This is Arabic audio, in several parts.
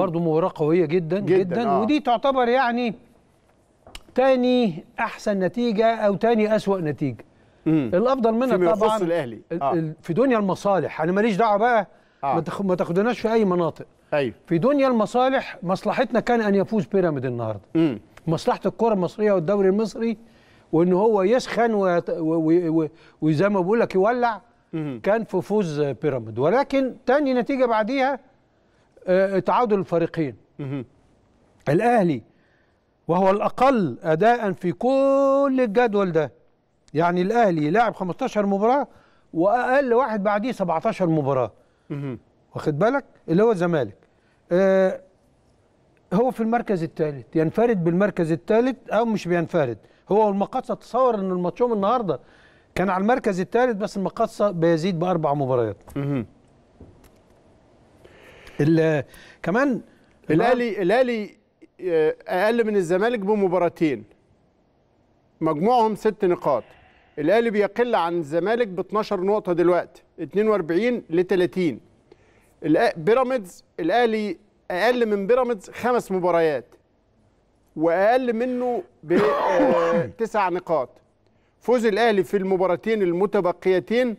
برضه مباراة قوية جدا جداً، جدا, آه. ودي تعتبر يعني تاني أحسن نتيجة أو تاني أسوأ نتيجة مم. الأفضل منها طبعا يخص الأهلي. ال- آه. في دنيا المصالح أنا ماليش دعوة بقى آه. ما تاخ- ما تاخدناش في أي مناطق أيوه في دنيا المصالح مصلحتنا كان أن يفوز بيراميد النهاردة مم. مصلحة الكرة المصرية والدوري المصري وإن هو يسخن و- و- وزي ما بقول لك يولع مم. كان في فوز بيراميد ولكن تاني نتيجة بعديها تعادل الفريقين. الأهلي وهو الأقل اداء في كل الجدول ده. يعني الأهلي لعب 15 مباراة وأقل واحد بعديه 17 مباراة. واخد بالك؟ اللي هو الزمالك. آه هو في المركز الثالث. ينفرد بالمركز الثالث أو مش بينفرد. هو المقاصه تصور إن الماتشوم النهارده كان على المركز الثالث بس المقاصة بيزيد بأربع مباريات. كمان الاهلي الاهلي آه، أقل من الزمالك بمباراتين. مجموعهم ست نقاط. الأهلي بيقل عن الزمالك ب 12 نقطة دلوقتي 42 ل 30 الأ- بيراميدز الأهلي أقل من بيراميدز خمس مباريات وأقل منه بتسع نقاط. فوز الأهلي في المباراتين المتبقيتين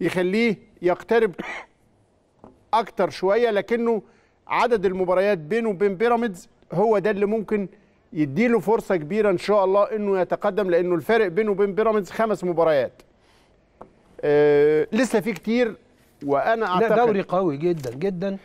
يخليه يقترب أكتر شوية لكنه عدد المباريات بينه وبين بيراميدز هو ده اللي ممكن يديله فرصة كبيرة إن شاء الله إنه يتقدم لأنه الفارق بينه وبين بيراميدز خمس مباريات. آه لسه في كتير وأنا لا أعتقد دوري قوي جدا جدا.